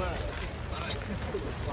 lá. Ai, que porra.